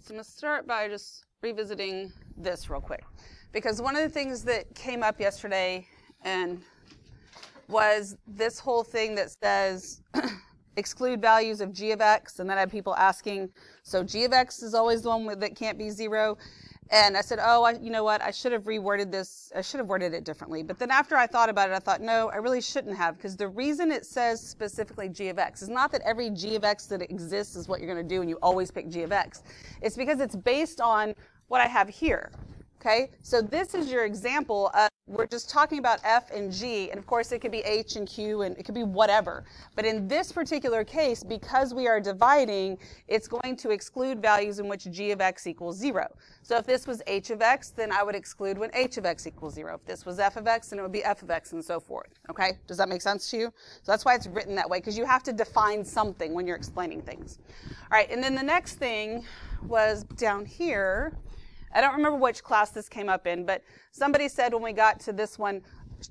so I'm going to start by just revisiting this real quick. Because one of the things that came up yesterday and was this whole thing that says exclude values of g of x, and then I had people asking, so g of x is always the one that can't be zero. And I said, oh, I, you know what? I should have reworded this. I should have worded it differently. But then after I thought about it, I thought, no, I really shouldn't have, because the reason it says specifically g of x is not that every g of x that exists is what you're going to do and you always pick g of x. It's because it's based on what I have here. Okay, so this is your example of, we're just talking about F and G, and of course it could be H and Q, and it could be whatever. But in this particular case, because we are dividing, it's going to exclude values in which G of X equals zero. So if this was H of X, then I would exclude when H of X equals zero. If this was F of X, then it would be F of X and so forth. Okay, does that make sense to you? So that's why it's written that way, because you have to define something when you're explaining things. All right, and then the next thing was down here, I don't remember which class this came up in, but somebody said when we got to this one,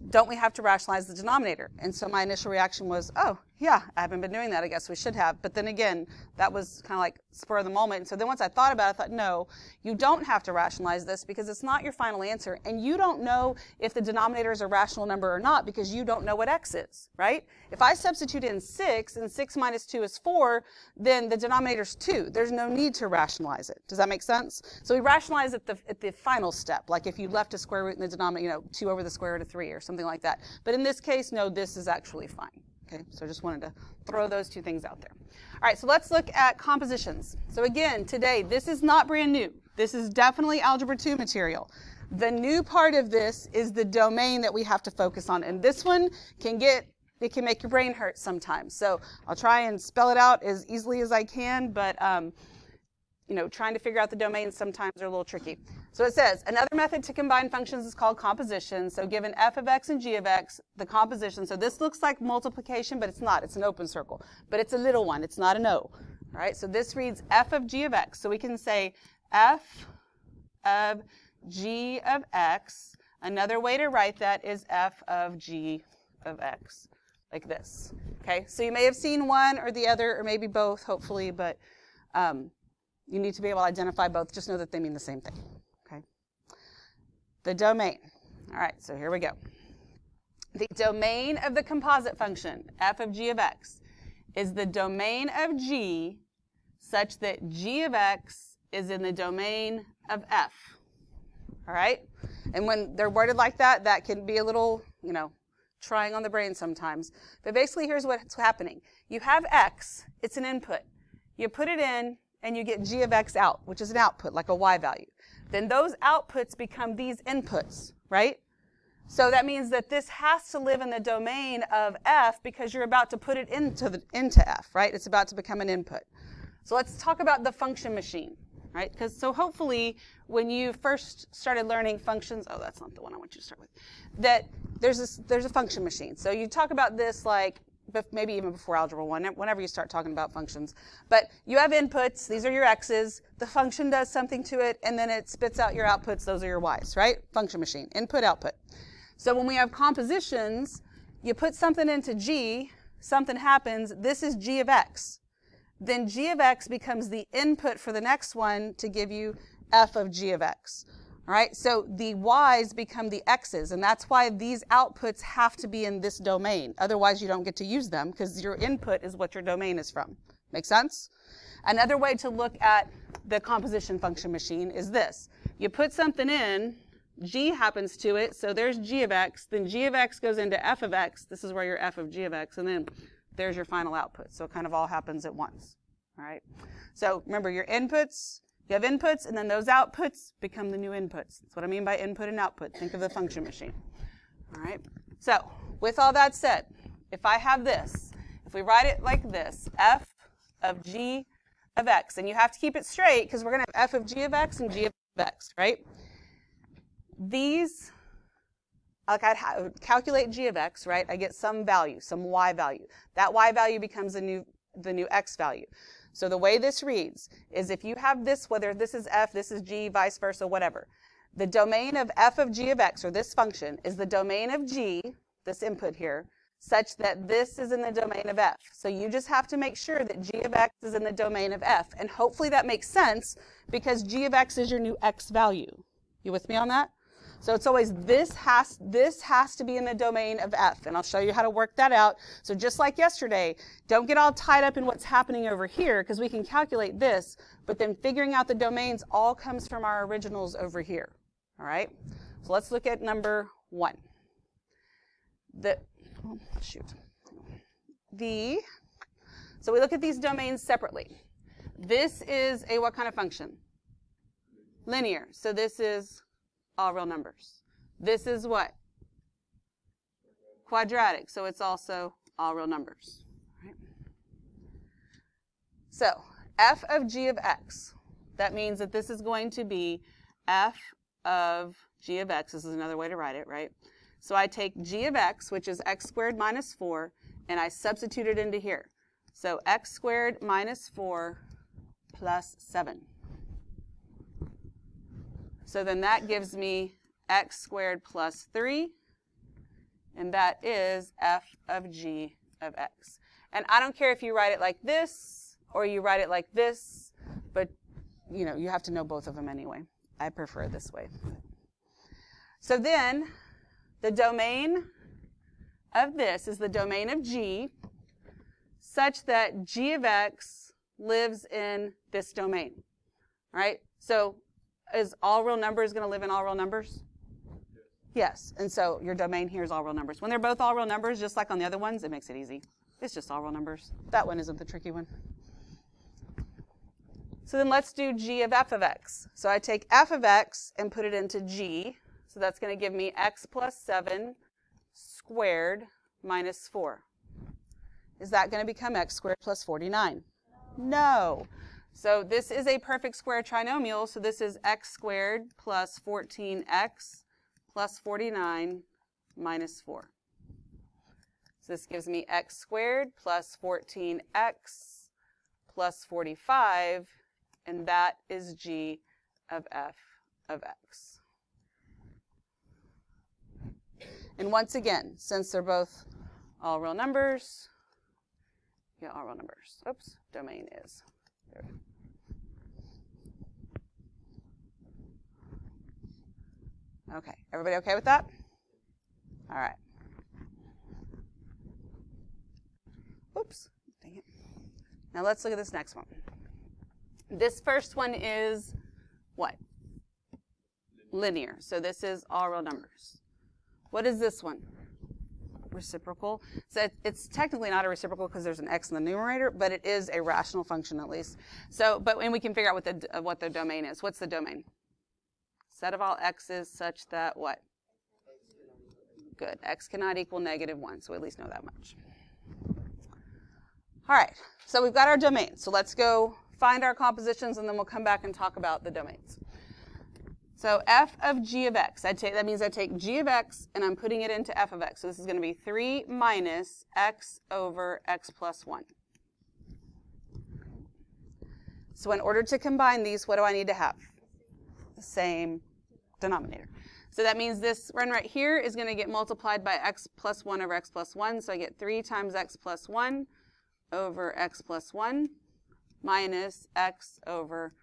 don't we have to rationalize the denominator? And so my initial reaction was, oh, yeah, I haven't been doing that. I guess we should have. But then again, that was kind of like spur of the moment. And so then once I thought about it, I thought, no, you don't have to rationalize this because it's not your final answer. And you don't know if the denominator is a rational number or not because you don't know what x is, right? If I substitute in 6 and 6 minus 2 is 4, then the denominator is 2. There's no need to rationalize it. Does that make sense? So we rationalize at the, at the final step, like if you left a square root in the denominator, you know, 2 over the square root of 3 or something like that. But in this case, no, this is actually fine. Okay, so I just wanted to throw those two things out there. All right, so let's look at compositions. So again, today, this is not brand new. This is definitely Algebra 2 material. The new part of this is the domain that we have to focus on. And this one can get, it can make your brain hurt sometimes. So I'll try and spell it out as easily as I can, but um, you know, trying to figure out the domains sometimes are a little tricky. So it says, another method to combine functions is called composition. So given f of x and g of x, the composition, so this looks like multiplication, but it's not. It's an open circle. But it's a little one. It's not an O. All right, so this reads f of g of x. So we can say f of g of x. Another way to write that is f of g of x, like this. Okay, so you may have seen one or the other, or maybe both, hopefully, but um, you need to be able to identify both. Just know that they mean the same thing Okay. the domain. All right, so here we go. The domain of the composite function, f of g of x, is the domain of g such that g of x is in the domain of f. All right? And when they're worded like that, that can be a little, you know, trying on the brain sometimes. But basically, here's what's happening. You have x, it's an input. You put it in, and you get g of x out, which is an output, like a y value then those outputs become these inputs, right? So that means that this has to live in the domain of f because you're about to put it into, the, into f, right? It's about to become an input. So let's talk about the function machine, right? Because so hopefully when you first started learning functions, oh, that's not the one I want you to start with, that there's this, there's a function machine. So you talk about this like maybe even before Algebra 1, whenever you start talking about functions. But you have inputs, these are your x's, the function does something to it, and then it spits out your outputs, those are your y's, right? Function machine, input, output. So when we have compositions, you put something into g, something happens, this is g of x. Then g of x becomes the input for the next one to give you f of g of x. All right, so the y's become the x's, and that's why these outputs have to be in this domain. Otherwise, you don't get to use them because your input is what your domain is from. Make sense? Another way to look at the composition function machine is this. You put something in, g happens to it, so there's g of x, then g of x goes into f of x, this is where your f of g of x, and then there's your final output. So it kind of all happens at once. All right. So remember your inputs, you have inputs, and then those outputs become the new inputs. That's what I mean by input and output. Think of the function machine. All right? So, with all that said, if I have this, if we write it like this, f of g of x, and you have to keep it straight because we're going to have f of g of x and g of x, right? These, like I'd calculate g of x, right? I get some value, some y value. That y value becomes the new, the new x value. So the way this reads is if you have this, whether this is f, this is g, vice versa, whatever, the domain of f of g of x, or this function, is the domain of g, this input here, such that this is in the domain of f. So you just have to make sure that g of x is in the domain of f. And hopefully that makes sense because g of x is your new x value. You with me on that? So it's always this has this has to be in the domain of f, and I'll show you how to work that out. So just like yesterday, don't get all tied up in what's happening over here because we can calculate this, but then figuring out the domains all comes from our originals over here. All right. So let's look at number one. The oh, shoot. The so we look at these domains separately. This is a what kind of function? Linear. So this is all real numbers. This is what? Quadratic, so it's also all real numbers. Right? So f of g of x, that means that this is going to be f of g of x. This is another way to write it, right? So I take g of x, which is x squared minus 4, and I substitute it into here. So x squared minus 4 plus 7. So then that gives me x squared plus 3, and that is f of g of x. And I don't care if you write it like this or you write it like this, but you know, you have to know both of them anyway. I prefer this way. So then the domain of this is the domain of g such that g of x lives in this domain, right? So is all real numbers going to live in all real numbers? Yes. And so your domain here is all real numbers. When they're both all real numbers, just like on the other ones, it makes it easy. It's just all real numbers. That one isn't the tricky one. So then let's do g of f of x. So I take f of x and put it into g. So that's going to give me x plus 7 squared minus 4. Is that going to become x squared plus 49? No. So this is a perfect square trinomial. So this is x squared plus 14x plus 49 minus 4. So this gives me x squared plus 14x plus 45, and that is g of f of x. And once again, since they're both all real numbers, yeah, all real numbers. Oops, domain is. Okay, everybody okay with that? All right. Oops, dang it. Now let's look at this next one. This first one is what? Linear. So this is all real numbers. What is this one? Reciprocal. So it's technically not a reciprocal because there's an x in the numerator, but it is a rational function at least. So, but and we can figure out what the what the domain is. What's the domain? set of all x's such that what? Good. x cannot equal negative 1, so we at least know that much. All right, so we've got our domain. So let's go find our compositions, and then we'll come back and talk about the domains. So f of g of x, I take, that means I take g of x, and I'm putting it into f of x. So this is going to be 3 minus x over x plus 1. So in order to combine these, what do I need to have? The same denominator. So that means this run right here is going to get multiplied by x plus 1 over x plus 1. So I get 3 times x plus 1 over x plus 1 minus x over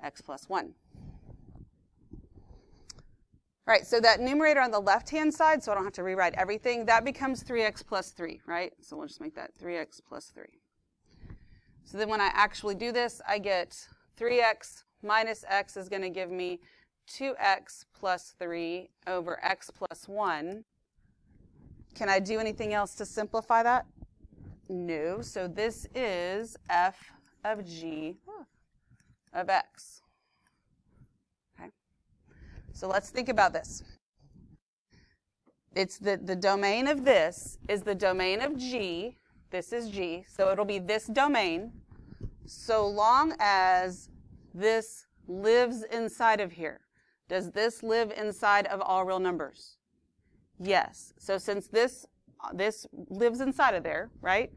x plus 1. All right, so that numerator on the left-hand side, so I don't have to rewrite everything, that becomes 3x plus 3, right? So we'll just make that 3x plus 3. So then when I actually do this, I get 3x minus x is going to give me 2x plus 3 over x plus 1. Can I do anything else to simplify that? No. So this is f of g of x. So let's think about this. It's the, the domain of this is the domain of g. This is g. So it'll be this domain so long as this lives inside of here. Does this live inside of all real numbers? Yes. So since this this lives inside of there, right?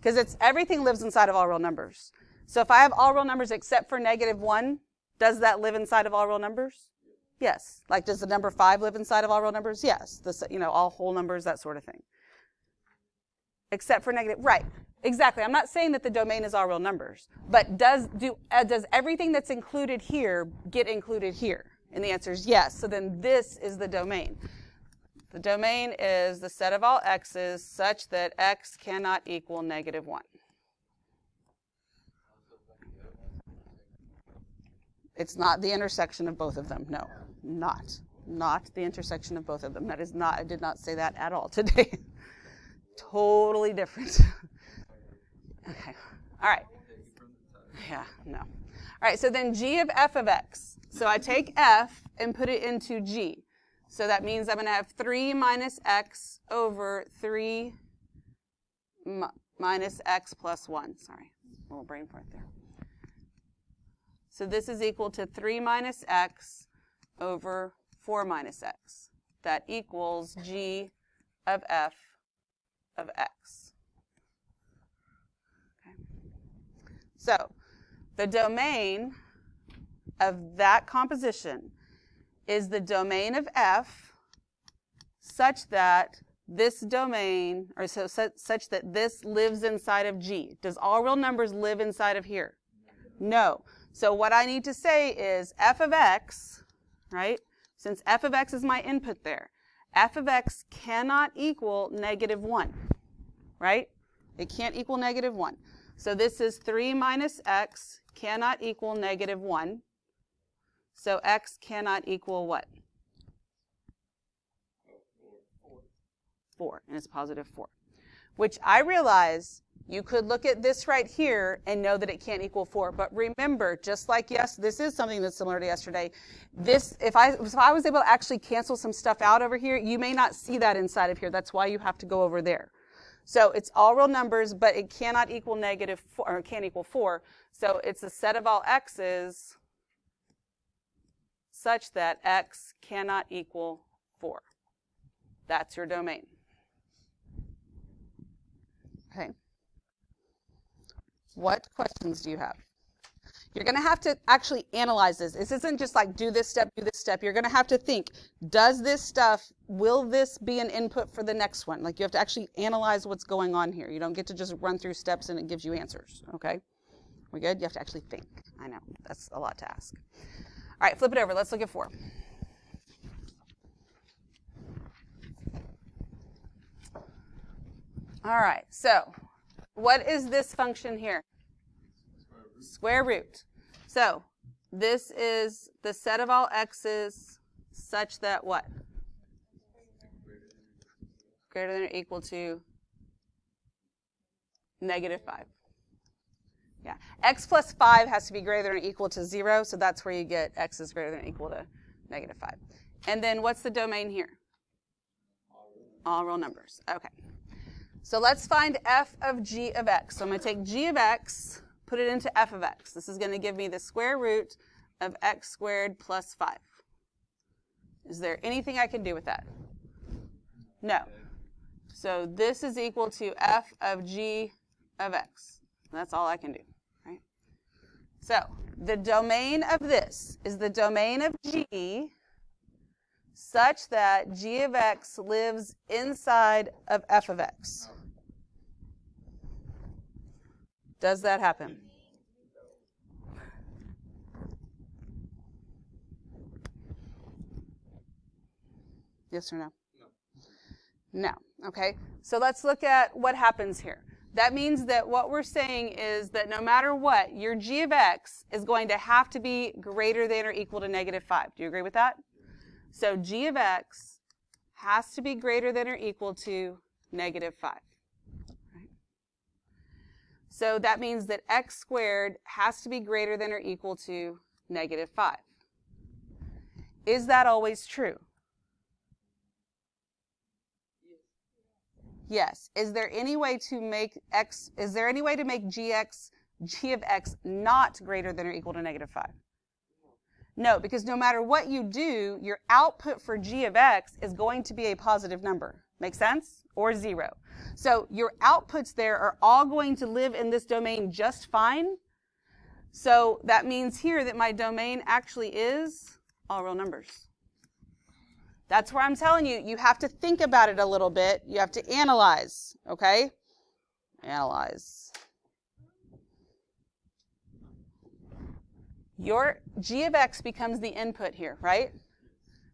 Because it's everything lives inside of all real numbers. So if I have all real numbers except for negative one, does that live inside of all real numbers? Yes. Like does the number five live inside of all real numbers? Yes. The you know all whole numbers, that sort of thing. except for negative, right. Exactly. I'm not saying that the domain is all real numbers, but does do uh, does everything that's included here get included here? And the answer is yes. So then this is the domain. The domain is the set of all x's such that x cannot equal negative 1. It's not the intersection of both of them. No, not. Not the intersection of both of them. That is not, I did not say that at all today. totally different. okay. All right. Yeah, no. All right, so then g of f of x. So I take f and put it into g. So that means I'm going to have 3 minus x over 3 minus x plus 1. Sorry, a little brain fart there. So this is equal to 3 minus x over 4 minus x. That equals g of f of x. Okay. So the domain of that composition is the domain of f such that this domain, or so such that this lives inside of G. Does all real numbers live inside of here? No. So what I need to say is f of x, right? Since f of x is my input there, f of x cannot equal negative 1, right? It can't equal negative 1. So this is 3 minus x cannot equal negative 1. So x cannot equal what? 4, and it's positive 4. Which I realize you could look at this right here and know that it can't equal 4. But remember, just like yes, this is something that's similar to yesterday. This, if I, if I was able to actually cancel some stuff out over here, you may not see that inside of here. That's why you have to go over there. So it's all real numbers, but it cannot equal negative 4, or it can't equal 4. So it's a set of all x's such that x cannot equal 4. That's your domain. Okay. What questions do you have? You're going to have to actually analyze this. This isn't just like do this step, do this step. You're going to have to think, does this stuff, will this be an input for the next one? Like you have to actually analyze what's going on here. You don't get to just run through steps and it gives you answers, okay? We good? You have to actually think. I know, that's a lot to ask. All right, flip it over. Let's look at four. All right, so what is this function here? Square root. So this is the set of all x's such that what? Greater than or equal to negative 5. Yeah. x plus 5 has to be greater than or equal to 0, so that's where you get x is greater than or equal to negative 5. And then what's the domain here? All real numbers. Okay. So let's find f of g of x. So I'm going to take g of x, put it into f of x. This is going to give me the square root of x squared plus 5. Is there anything I can do with that? No. So this is equal to f of g of x. That's all I can do, right? So the domain of this is the domain of g such that g of x lives inside of f of x. Does that happen? Yes or no? No. No. Okay. So let's look at what happens here. That means that what we're saying is that no matter what, your g of x is going to have to be greater than or equal to negative 5. Do you agree with that? So g of x has to be greater than or equal to negative 5. So that means that x squared has to be greater than or equal to negative 5. Is that always true? Yes. Is there any way to make x, is there any way to make gx, g of x not greater than or equal to negative 5? No, because no matter what you do, your output for g of x is going to be a positive number. Make sense? Or zero. So your outputs there are all going to live in this domain just fine. So that means here that my domain actually is all real numbers. That's where I'm telling you, you have to think about it a little bit. You have to analyze, okay? Analyze. Your g of x becomes the input here, right?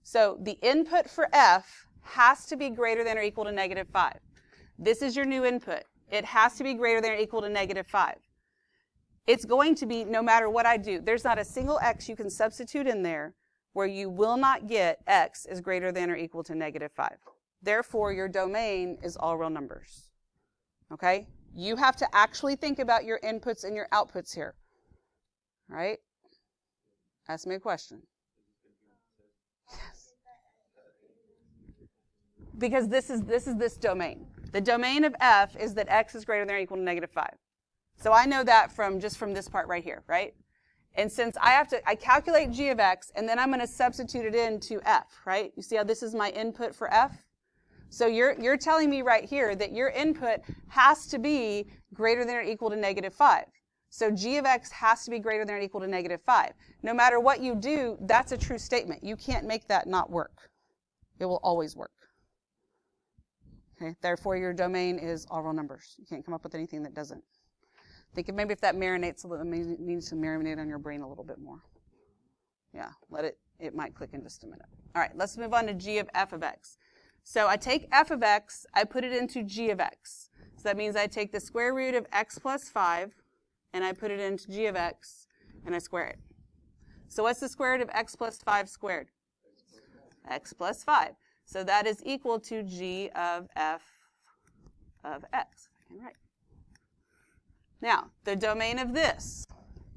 So the input for f has to be greater than or equal to negative 5. This is your new input. It has to be greater than or equal to negative 5. It's going to be no matter what I do. There's not a single x you can substitute in there where you will not get x is greater than or equal to negative 5. Therefore, your domain is all real numbers. Okay? You have to actually think about your inputs and your outputs here. Right? Ask me a question. Because this is this is this domain. The domain of f is that x is greater than or equal to negative 5. So I know that from just from this part right here, right? And since I have to, I calculate g of x, and then I'm going to substitute it into f, right? You see how this is my input for f? So you're, you're telling me right here that your input has to be greater than or equal to negative 5. So g of x has to be greater than or equal to negative 5. No matter what you do, that's a true statement. You can't make that not work. It will always work. Okay, therefore your domain is all real numbers. You can't come up with anything that doesn't. Think of maybe if that marinates a little, maybe needs to marinate on your brain a little bit more. Yeah, let it, it might click in just a minute. All right, let's move on to g of f of x. So I take f of x, I put it into g of x. So that means I take the square root of x plus 5, and I put it into g of x, and I square it. So what's the square root of x plus 5 squared? x plus 5. So that is equal to g of f of x. Now, the domain of this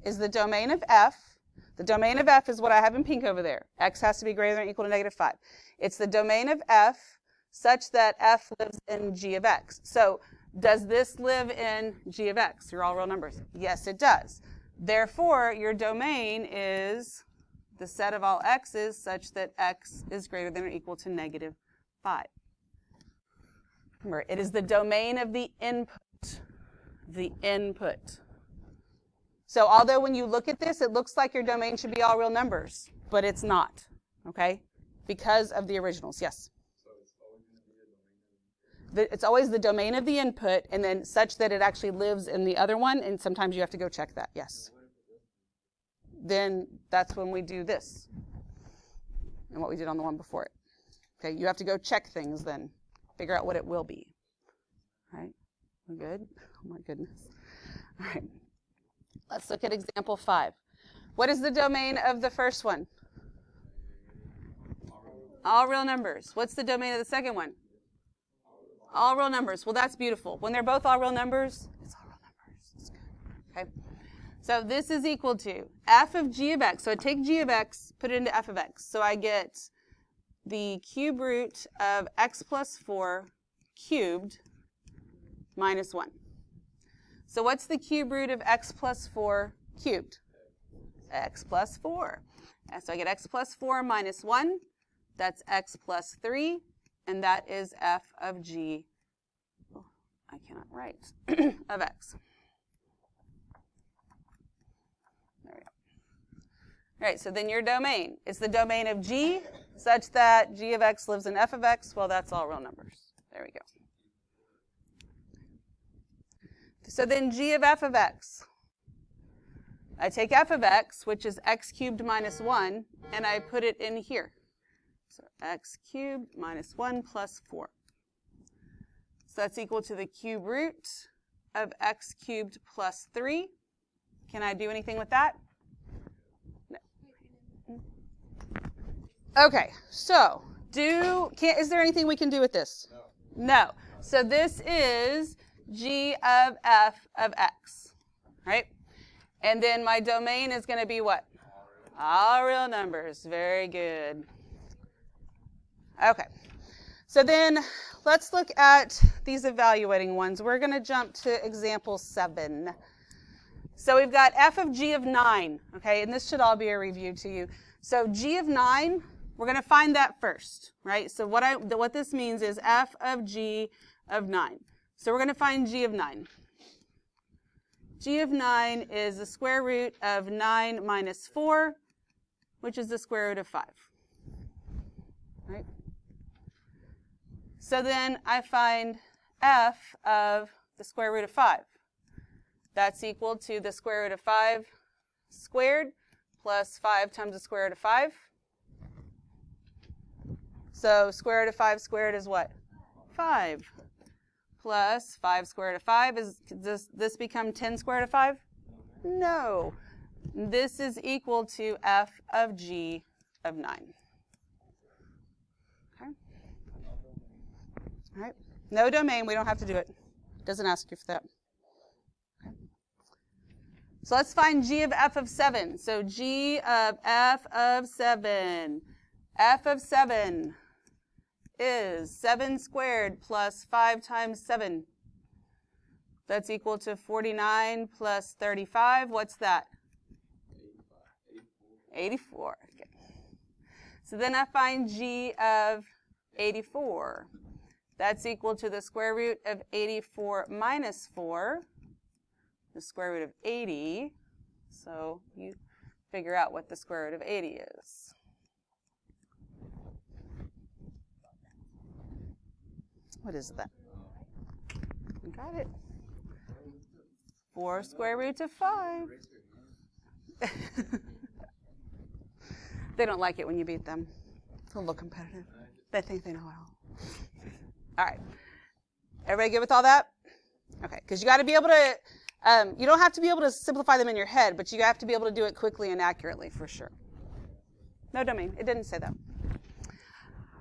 is the domain of f. The domain of f is what I have in pink over there. x has to be greater than or equal to negative 5. It's the domain of f such that f lives in g of x. So does this live in g of x? You're all real numbers. Yes, it does. Therefore, your domain is the set of all x's such that x is greater than or equal to negative 5. Remember, it is the domain of the input the input. So although when you look at this, it looks like your domain should be all real numbers, but it's not, okay? Because of the originals, yes? So it's always the domain of the input and then such that it actually lives in the other one and sometimes you have to go check that yes then that's when we do this and what we did on the one before it okay you have to go check things then figure out what it will be All right, we good Oh my goodness. All right. Let's look at example five. What is the domain of the first one? All real numbers. What's the domain of the second one? All real numbers. Well, that's beautiful. When they're both all real numbers, it's all real numbers. It's good. Okay. So this is equal to f of g of x. So I take g of x, put it into f of x. So I get the cube root of x plus 4 cubed minus 1. So what's the cube root of x plus 4 cubed? x plus 4. And so I get x plus 4 minus 1. That's x plus 3. And that is f of g, oh, I cannot write, of x. There we go. All right, so then your domain. is the domain of g such that g of x lives in f of x. Well, that's all real numbers. There we go. So then g of f of x. I take f of x, which is x cubed minus 1, and I put it in here. So x cubed minus 1 plus 4. So that's equal to the cube root of x cubed plus 3. Can I do anything with that? Okay, so do can is there anything we can do with this? No. No. So this is g of f of x, right? And then my domain is going to be what? All real numbers. Very good. Okay. So then let's look at these evaluating ones. We're going to jump to example 7. So we've got f of g of 9, okay? And this should all be a review to you. So g of 9, we're going to find that first, right? So what I what this means is f of g of 9. So we're going to find g of 9. g of 9 is the square root of 9 minus 4, which is the square root of 5. Right? So then I find f of the square root of 5. That's equal to the square root of 5 squared plus 5 times the square root of 5. So square root of 5 squared is what? 5. Plus 5 square root of 5. Is, does this become 10 square root of 5? No. This is equal to f of g of 9. Okay? All right. No domain. We don't have to do it. Doesn't ask you for that. Okay. So let's find g of f of 7. So g of f of 7. f of 7 is 7 squared plus 5 times 7. That's equal to 49 plus 35. What's that? 84. Okay. So then I find g of 84. That's equal to the square root of 84 minus 4, the square root of 80. So you figure out what the square root of 80 is. What is that? You Got it. 4 square root of 5. they don't like it when you beat them. It's a little competitive. They think they know it all. All right. Everybody good with all that? Okay, because you got to be able to, um, you don't have to be able to simplify them in your head, but you have to be able to do it quickly and accurately for sure. No domain. It didn't say that.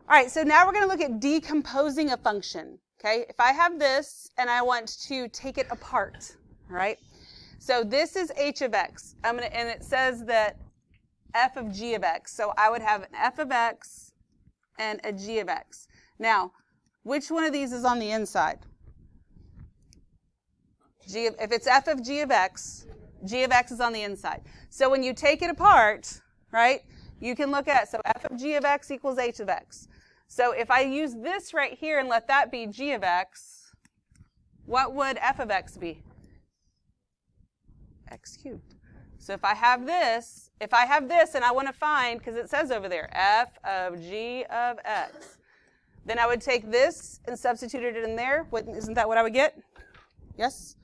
All right, so now we're going to look at decomposing a function. Okay, if I have this and I want to take it apart, right? So this is h of x. I'm gonna, and it says that f of g of x. So I would have an f of x and a g of x. Now, which one of these is on the inside? G of, if it's f of g of x, g of x is on the inside. So when you take it apart, right, you can look at, so f of g of x equals h of x. So if I use this right here and let that be g of x, what would f of x be? x cubed. So if I have this, if I have this and I want to find, because it says over there, f of g of x, then I would take this and substitute it in there. Isn't that what I would get? Yes?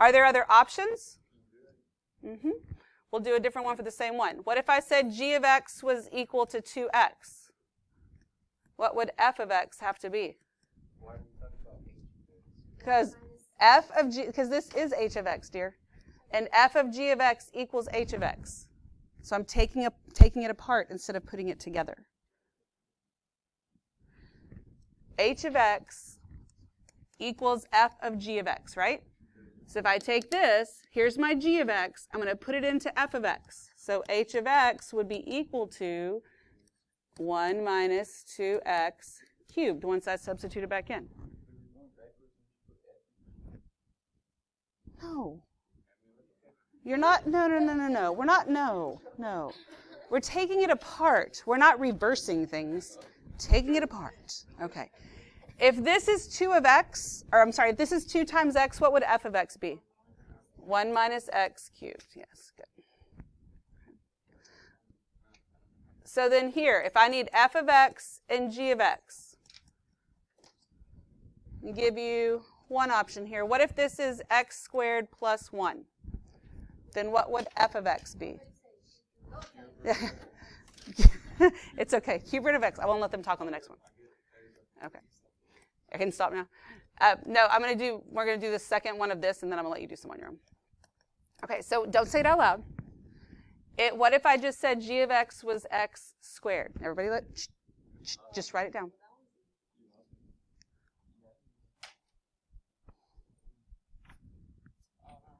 Are there other options? Mm-hmm. We'll do a different one for the same one. What if I said g of x was equal to 2x? What would f of x have to be? Because f of g, because this is h of x, dear. And f of g of x equals h of x. So I'm taking, a, taking it apart instead of putting it together. h of x equals f of g of x, right? So if I take this, here's my g of x, I'm going to put it into f of x. So h of x would be equal to 1 minus 2x cubed once I substitute it back in. No. You're not, no, no, no, no, no. We're not, no, no. We're taking it apart. We're not reversing things. Taking it apart. Okay. If this is 2 of x, or I'm sorry, if this is 2 times x, what would f of x be? 1 minus x cubed. Yes, good. So then here, if I need f of x and g of x, give you one option here. What if this is x squared plus 1? Then what would f of x be? it's okay. Cube root of x. I won't let them talk on the next one. Okay. I can stop now. Uh, no, I'm going to do, we're going to do the second one of this, and then I'm going to let you do some on your own. Okay, so don't say it out loud. It, what if I just said g of x was x squared? Everybody let, just write it down.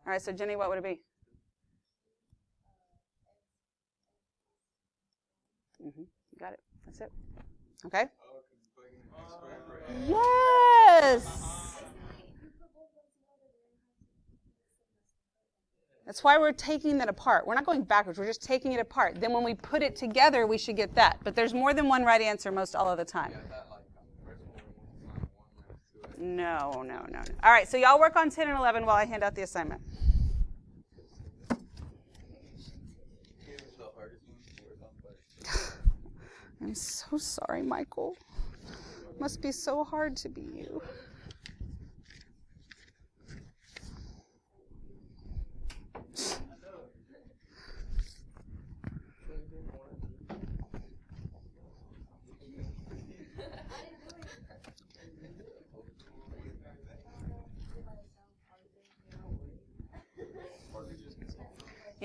All right, so Jenny, what would it be? Mm-hmm. You got it. That's it. Okay? Yes! That's why we're taking that apart. We're not going backwards, we're just taking it apart. Then when we put it together, we should get that. But there's more than one right answer most all of the time. No, no, no, no. All right, so y'all work on 10 and 11 while I hand out the assignment. I'm so sorry, Michael. Must be so hard to be you.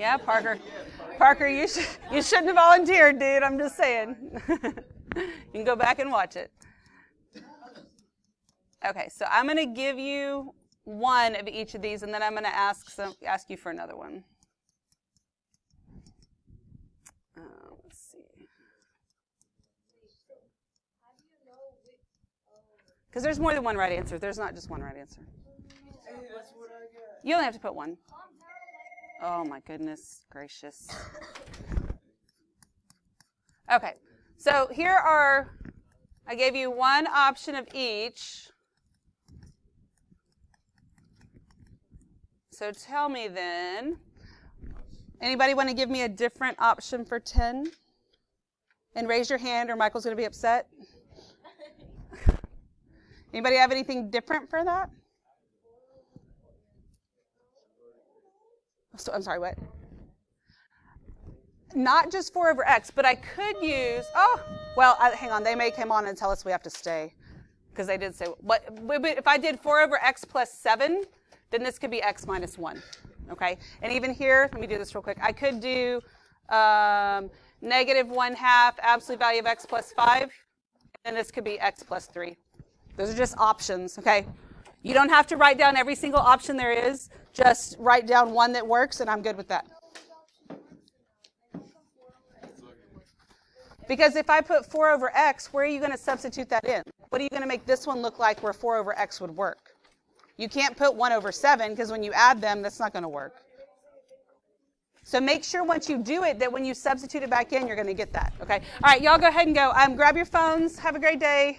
Yeah, Parker. Parker, you, sh- you shouldn't have volunteered, dude. I'm just saying. you can go back and watch it. Okay, so I'm going to give you one of each of these, and then I'm going to ask some, ask you for another one. Uh, let's see. Because there's more than one right answer. There's not just one right answer. You only have to put one. Oh my goodness gracious. Okay, so here are, I gave you one option of each. So tell me then, anybody want to give me a different option for 10? And raise your hand or Michael's going to be upset. Anybody have anything different for that? So, I'm sorry, what? Not just 4 over x, but I could use, oh, well, I, hang on, they may come on and tell us we have to stay. Because they did say, but if I did 4 over x plus 7, then this could be x minus 1. Okay? And even here, let me do this real quick. I could do um, negative 1 half absolute value of x plus 5, and this could be x plus 3. Those are just options, okay? You don't have to write down every single option there is. Just write down one that works, and I'm good with that. Because if I put 4 over x, where are you going to substitute that in? What are you going to make this one look like where 4 over x would work? You can't put 1 over 7 because when you add them, that's not going to work. So make sure once you do it that when you substitute it back in, you're going to get that. Okay? All right, y'all go ahead and go. Um, grab your phones. Have a great day.